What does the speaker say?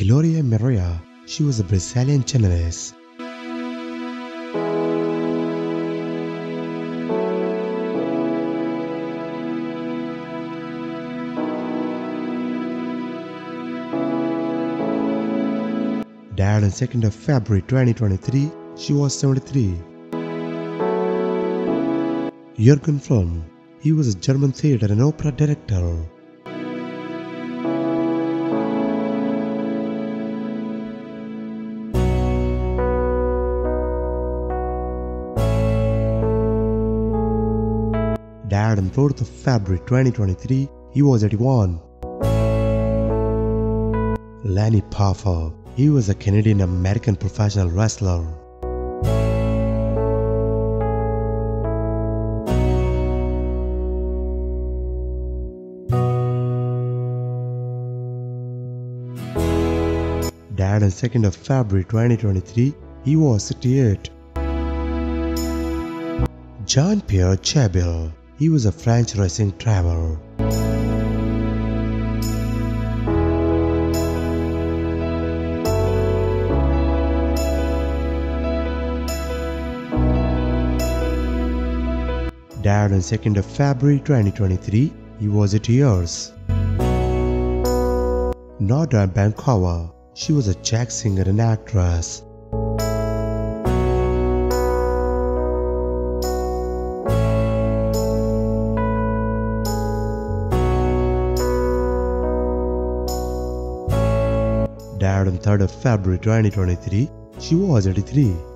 Gloria Maria, she was a Brazilian journalist. Died on 2nd of February 2023, she was 73. Jürgen Flimm, he was a German theater and opera director. Died on 4th of February 2023, he was 81. Lanny Poffo, he was a Canadian American professional wrestler. Died on 2nd of February 2023, he was 68. Jean-Pierre Jabouille, he was a French racing driver. Died on 2nd of February 2023, he was 80 years. Naďa Urbánková, she was a jazz singer and actress. Died on 3rd of February 2023, she was 83.